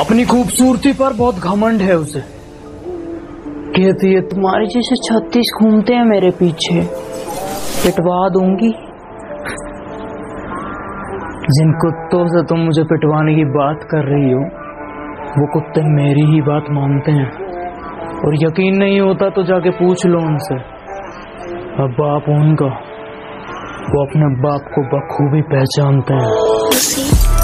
अपनी खूबसूरती पर बहुत घमंड है उसे। कहती है तुम्हारे जैसे छत्तीस घूमते हैं मेरे पीछे। पिटवा दूँगी। जिन कुत्तों से तुम मुझे पिटवाने की बात कर रही हो वो कुत्ते मेरी ही बात मानते हैं। और यकीन नहीं होता तो जाके पूछ लो उनसे। अब बाप उनका वो अपने बाप को बखूबी पहचानते हैं।